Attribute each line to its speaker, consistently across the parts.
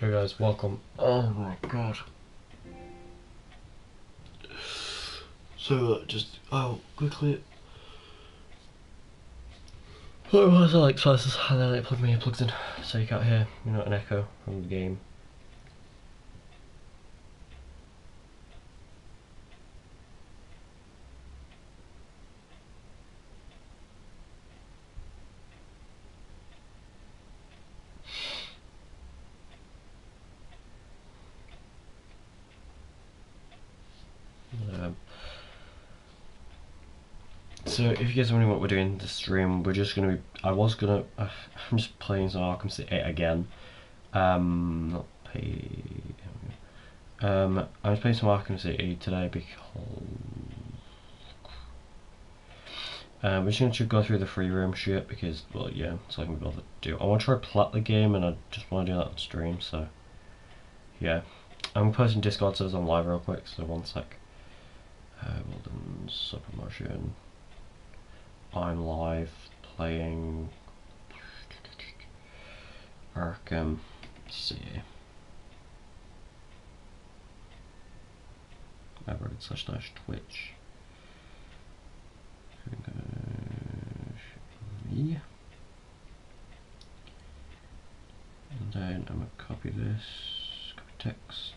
Speaker 1: Hey guys, welcome. Oh my god. So uh, just oh quickly. What was I like slices and then it plugged me plugs in so you can't hear you know an echo from the game. Um, so if you guys are wondering what we're doing in this stream, we're just gonna be. I was gonna. Uh, I'm just playing some Arkham City 8 again. Um, not pay. Um, I was playing some Arkham City today because. Um, we're just to go through the free room shit because, well, yeah, so I can be bothered to do. I want to try plat the game and I just want to do that on stream, so yeah. I'm posting Discord servers on live real quick, so one sec. Uh, well done, sub promotion. I'm live playing Arkham City. Everett slash slash Twitch. And then I'm gonna copy this, copy text.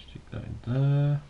Speaker 1: Stick that in there.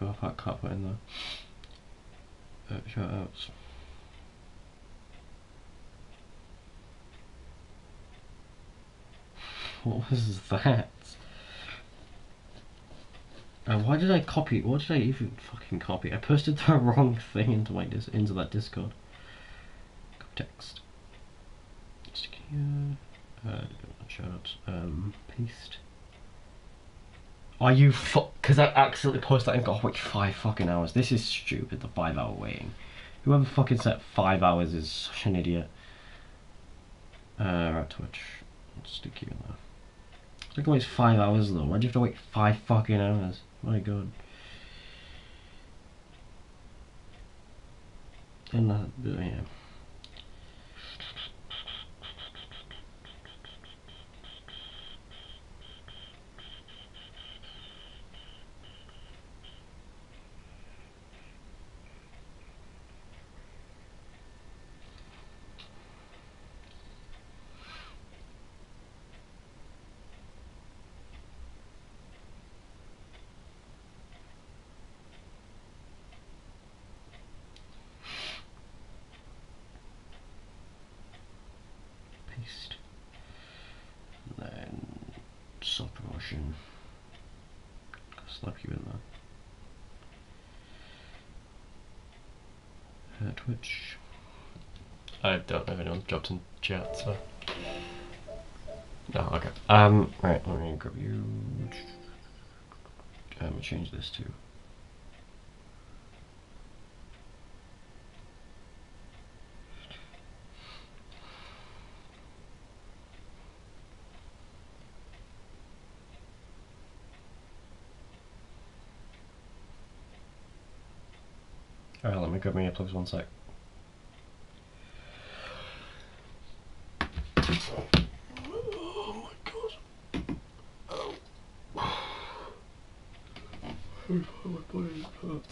Speaker 1: Oh wait, I cut put in there. Uh, shout outs. What was that? Uh, why did I copy? What did I even fucking copy? I posted the wrong thing into my dis into that Discord. Text. Stick here. Uh, shoutouts. Um, paste. Are you? Because I accidentally posted that and got wait five fucking hours. This is stupid. The five hour waiting. Whoever fucking set five hours is such an idiot. Uh, right, Twitch. Let's stick you in there. Like always five hours though. Why'd you have to wait five fucking hours? My god. And that, yeah. Paste. Then sub promotion. Slap you in there. Uh, Twitch. I don't know if anyone's dropped in chat, so. No, okay. Um, right, let me grab you. Um, change this to. Alright, let me grab my earplugs one sec. Oh my god.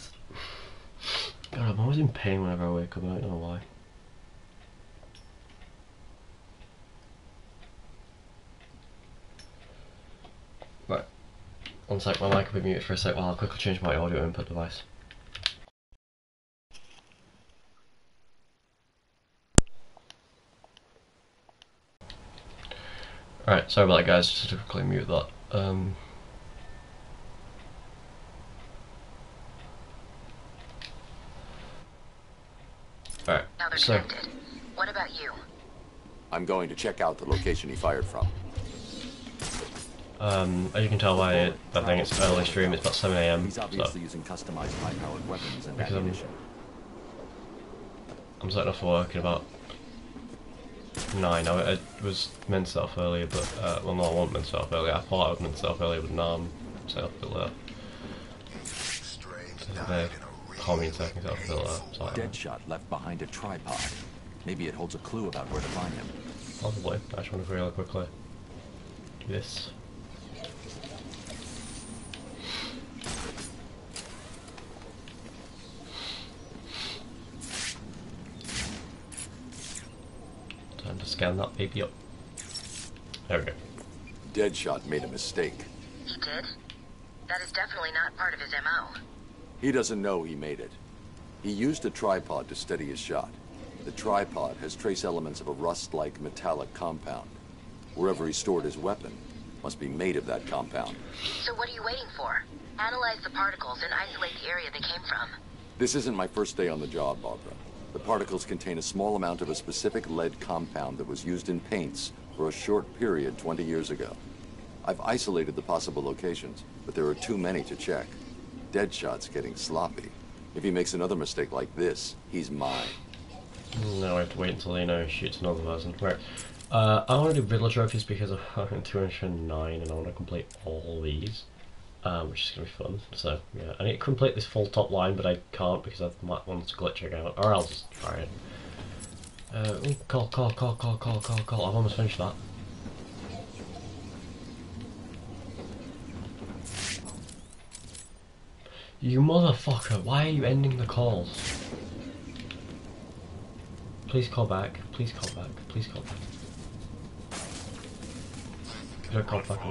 Speaker 1: God, I'm always in pain whenever I wake up, I don't know why. Right. One sec, my mic will be muted for a sec while I quickly change my audio input device. Alright, sorry about that guys, just to quickly mute that. Um, Alright,
Speaker 2: Now
Speaker 1: so.
Speaker 2: What about you?
Speaker 3: I'm going to check out the location he fired from.
Speaker 1: um, as you can tell by it, I think it's early stream, it's about 7am,
Speaker 3: He's
Speaker 1: so
Speaker 3: obviously using customized high-powered weapons and
Speaker 1: Because I'm-
Speaker 3: ammunition.
Speaker 1: I'm setting off for work in about 9. I, I was meant to set earlier, but, uh, well no, I wasn't meant to set earlier, I thought I was meant to set off earlier, but now I'm set off a bit later. They call me in seconds set off a bit later, so I-
Speaker 3: Deadshot left behind a tripod. Maybe it holds a clue about where to find him.
Speaker 1: Probably. I just want to really quickly do this. Time to scan that baby up. There we go.
Speaker 3: Deadshot made a mistake.
Speaker 2: He did? That is definitely not part of his MO.
Speaker 3: He doesn't know he made it. He used a tripod to steady his shot. The tripod has trace elements of a rust-like metallic compound. Wherever he stored his weapon must be made of that compound.
Speaker 2: So what are you waiting for? Analyze the particles and isolate the area they came from.
Speaker 3: This isn't my first day on the job, Barbara. The particles contain a small amount of a specific lead compound that was used in paints for a short period 20 years ago. I've isolated the possible locations, but there are too many to check. Deadshot's getting sloppy. If he makes another mistake like this, he's mine.
Speaker 1: Now I have to wait until know shoots another person. Right. Uh, I want to do Riddler trophies because I'm 209 and I want to complete all these. Um, which is going to be fun. So, yeah. I need to complete this full top line, but I can't because that one's glitching out. Or I'll just try it. Uh, ooh, call, call, call, call, call, call, call. I've almost finished that. You motherfucker, why are you ending the calls? Please call back. Please call back. Please call back. Could I call back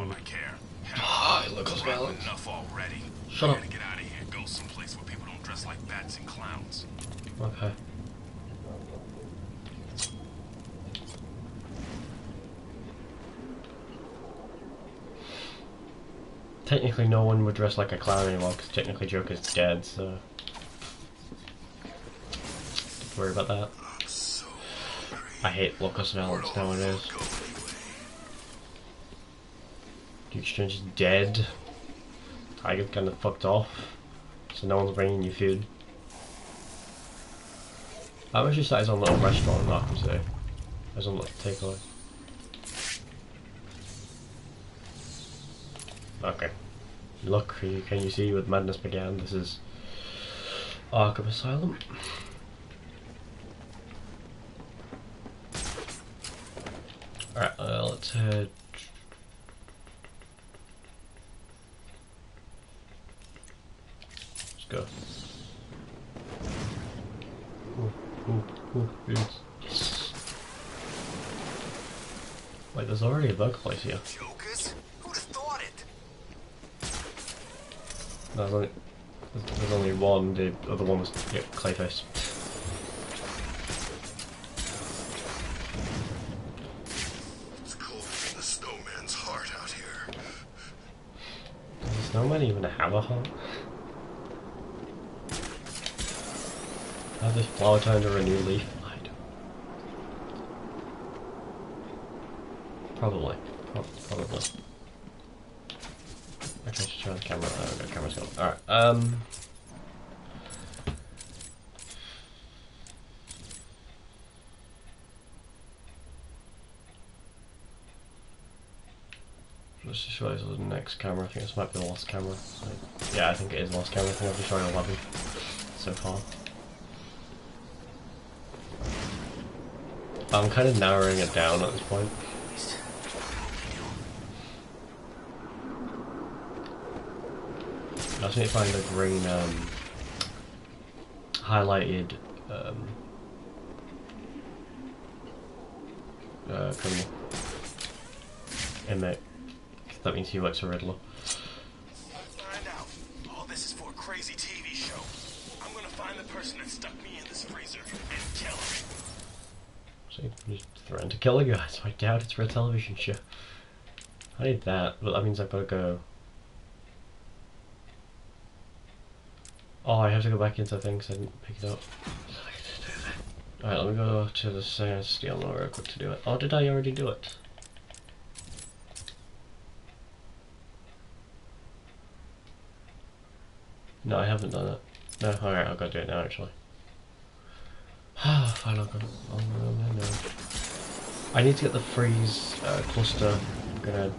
Speaker 4: all
Speaker 1: on
Speaker 4: my care.
Speaker 1: Hi, Lucas Valens.
Speaker 4: Enough already.
Speaker 1: Shut up.
Speaker 4: get out of here. Go someplace where people don't dress like bats and clowns.
Speaker 1: Okay. Technically, no one would dress like a clown anymore because technically Joker's dead, so. Don't worry about that.
Speaker 4: I'm so hungry.
Speaker 1: I hate Lucas Valens nowadays. Strange is dead. Tiger kind of fucked off, so no one's bringing you food. I wish he started his own little restaurant in Arkham City. His own little takeaway. Okay. Look, can you see with Madness Began? This is Arkham Asylum. Alright, uh, let's head. Let's. Ooh, ooh, ooh, yes. Wait, there's already a burger place here.
Speaker 4: Jokers? Who'd have thought it?
Speaker 1: There's only, there's, only one, the other one was yeah, Clayface.
Speaker 4: It's cold the snowman's heart out here.
Speaker 1: Does the snowman even have a heart? Has this flower turned to a new leaf? I don't. Probably. Pro- probably. Okay, just turn the camera. Oh, no, camera's gone. Alright, um. Let's just show you the next camera. I think this might be the last camera. So, yeah, I think it is the last camera. I think I've been showing 11 so far. I'm kind of narrowing it down at this point. I just need to find a green um, highlighted um, uh, criminal inmate. That means he works for Riddler. So threatened to kill a guy, so I doubt it's for a television show. I need that, but that means I've got to go. Oh, I have to go back into things I didn't pick it up. Alright, let me go to the Sionis Steel Mill real quick to do it. Oh, did I already do it? No, I haven't done it. No, alright, I've got to do it now actually. Go. Oh. I need to get the freeze uh, cluster. I'm gonna.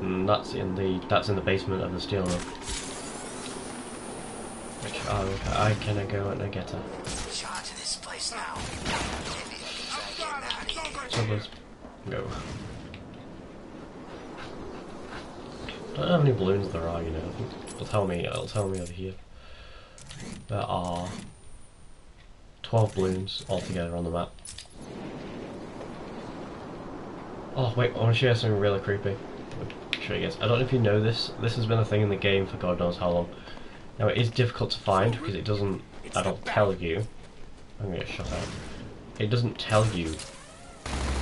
Speaker 1: Mm, that's in the that's in the basement of the steel mill. Which oh, okay, I can go and I get her.
Speaker 4: Charge this place now. I can try getting out of here.
Speaker 1: So let's go. I don't know how many balloons there are, you know. It'll tell me. It'll tell me over here. There are twelve balloons altogether on the map. Oh wait, I want to show you something really creepy. Show you guys. I don't know if you know this. This has been a thing in the game for God knows how long. Now it is difficult to find because it doesn't. I don't tell you. I'm gonna get shut out. It doesn't tell you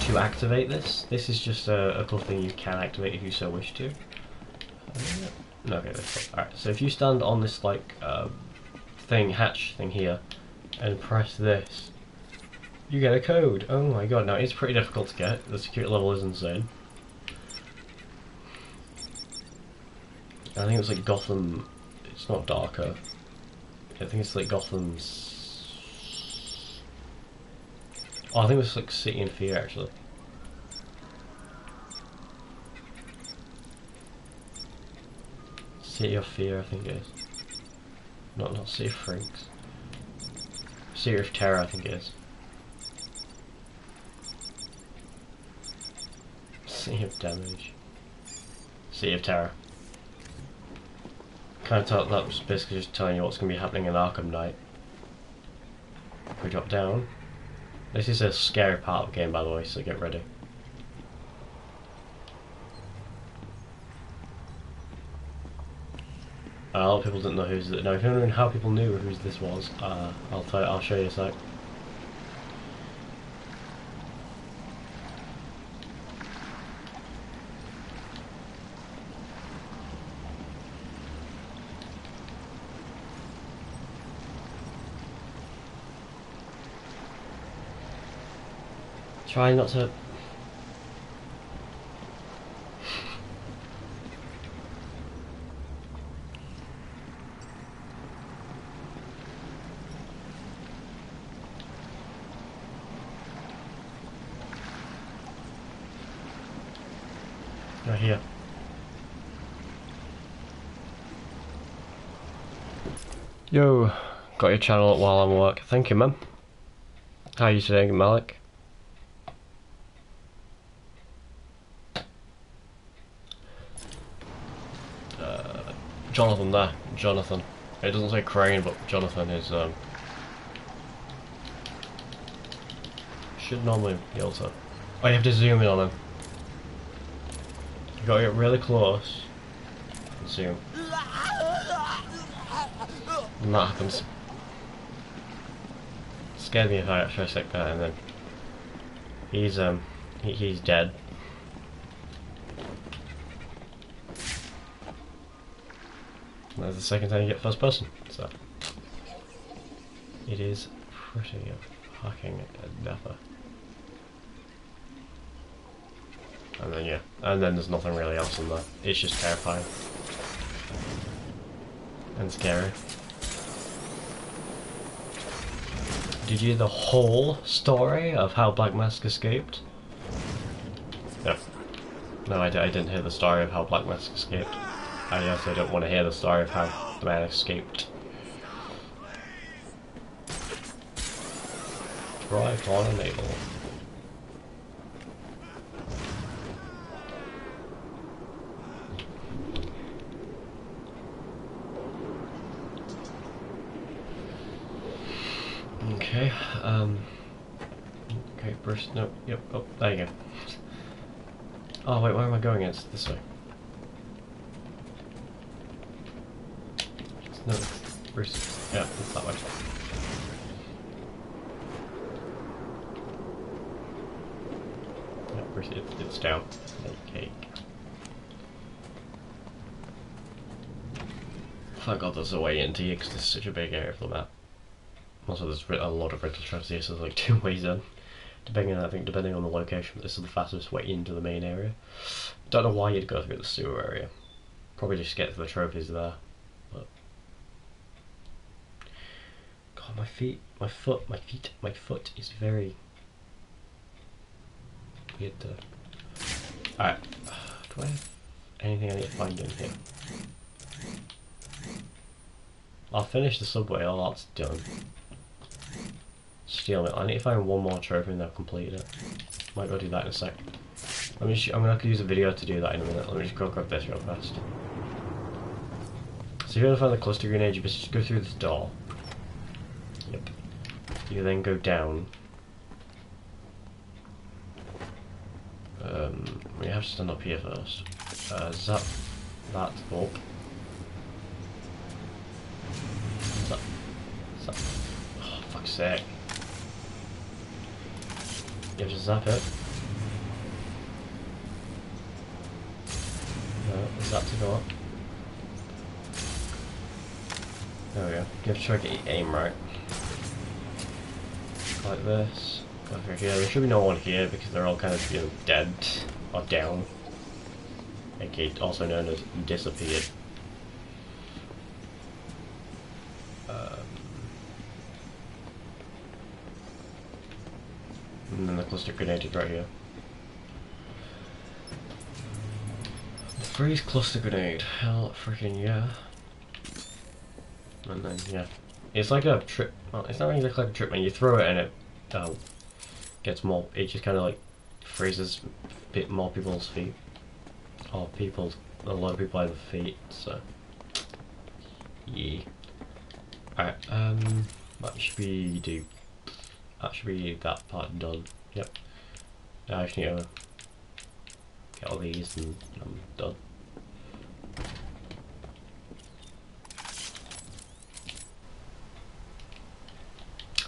Speaker 1: to activate this. This is just a, a cool thing you can activate if you so wish to. No, okay, that's cool. Alright, so if you stand on this like uh, thing, hatch thing here, and press this, you get a code. Oh my god, now it's pretty difficult to get. The security level is insane. I think it's like Gotham. It's not darker. I think it's like Gotham's. Oh, I think it's like City in Fear actually. City of Fear, I think it is. Not not City of Franks. City of Terror, I think it is. Sea of Damage. Sea of Terror. Kind of thought that was basically just telling you what's going to be happening in Arkham Knight. If we drop down. This is a scary part of the game, by the way, so get ready. Uh, a lot of people didn't know who's. Now, if you're wondering how people knew whose this was, uh, I'll tell. I'll show you a sec. Try not to. Right here. Yo, got your channel up while I'm at work. Thank you, man. How are you today, Malik? Uh, Jonathan there. Jonathan. It doesn't say Crane, but Jonathan is, um... Should normally be able to... Oh, you have to zoom in on him. You gotta get really close. And zoom. And that happens. Scared me for for a sec there, and then... He's, um... He, he's dead. That's the second time you get first person, so it is pretty fucking dapper. And then yeah, and then there's nothing really else in there. It's just terrifying and scary. Did you hear the whole story of how Black Mask escaped? No. No, I, didn't hear the story of how Black Mask escaped. I also don't want to hear the story of how the man escaped. Right on enable. Okay, um... Okay, burst, no, yep, oh, there you go. Oh wait, where am I going? It's this way. No, Bruce. Yeah, it's that way. Yeah. course, it, it's down. Okay. Thank God there's a way into here because this is such a big area for the map. Also, there's a lot of rental here, so there's like two ways in. Depending, on, I think, depending on the location, this is the fastest way into the main area. Don't know why you'd go through the sewer area. Probably just get to the trophies there. But God, my feet, my foot, my feet, my foot is very weird. Alright, do I have anything I need to find in here? I'll finish the subway, all that's done. Steal it. I need to find one more trophy and I've completed it. Might go do that in a sec. Let me just, I'm gonna have to use a video to do that in a minute. Let me just go grab this real fast. So if you want to find the cluster grenade, you just go through this door. Yep. You then go down. Um, we have to stand up here first. Uh, zap that up. Zap. Zap. Oh, fuck's sake. You have to zap it. No, to go up. There we go. You have to try to get your aim right. Like this. Go through here. There should be no one here because they're all kind of, you know, dead or down. Okay, also known as disappeared. And then the cluster grenade is right here. The freeze cluster grenade. Hell freaking yeah. And then yeah. It's like a trip well, it's not exactly like a trip man. you throw it and it uh, gets more it just kinda like freezes a bit more people's feet. Or people's a lot of people have feet, so yeah. Alright, um that should be do that should be that part done. Yep. Now I just need to get all these and I'm done.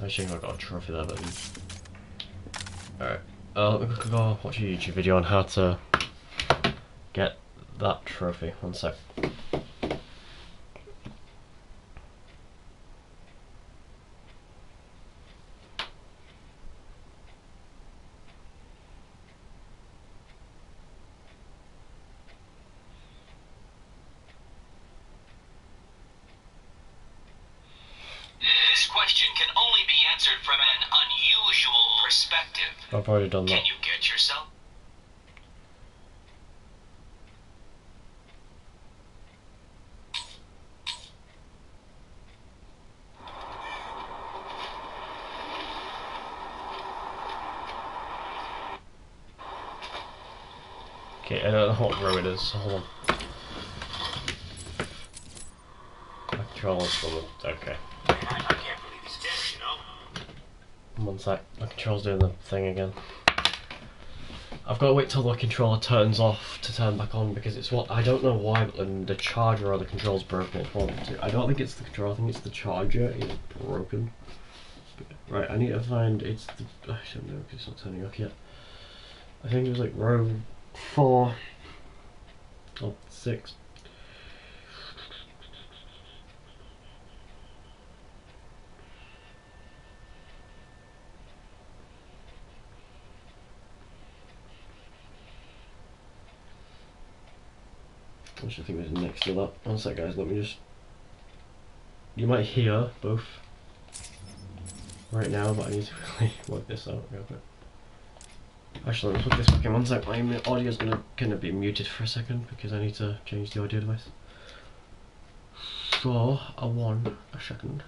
Speaker 1: I think I got a trophy there, but alright. Uh, let me go watch a YouTube video on how to get that trophy. One sec.
Speaker 5: This question can only be answered from an unusual perspective.
Speaker 1: I've already done that.
Speaker 5: Can you get yourself?
Speaker 1: Okay, I don't know what row it is. Hold on. Controller's full of. Okay. One sec. My controller's doing the thing again. I've got to wait till the controller turns off to turn back on because it's what I don't know why, but then the charger or the controller's broken. It's one two. I don't think it's the controller. I think it's the charger is broken. Right, I need to find. It's the. I don't know it's not turning off yet. I think it was like row four or six. Which I think was next to that. One sec, guys. Let me just. You might hear both right now, but I need to really work this out real quick. Actually, let me put this back in one sec. My audio's gonna gonna be muted for a second because I need to change the audio device. For a one a second.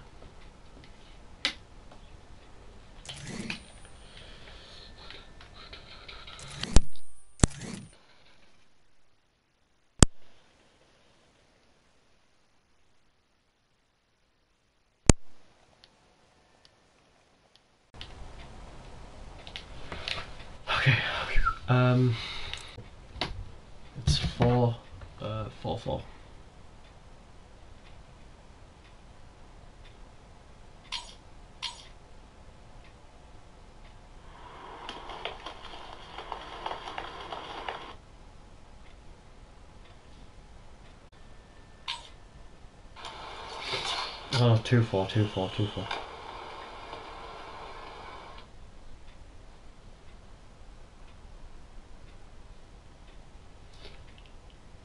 Speaker 1: Um, it's four, uh, four, four. Oh, two four, two four, two four.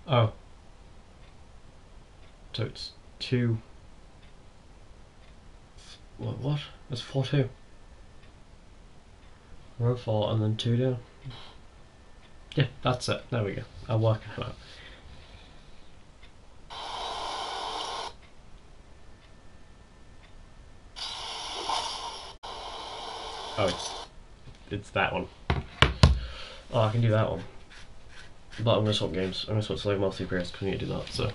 Speaker 1: Oh. So it's two. What? What? It's four two. Row four and then two down. Yeah, that's it. There we go. I'll work it out. Oh, it's it's that one. Oh, I can do that one. But I'm gonna swap games. I'm gonna swap to like multiplayer because I need to do that. So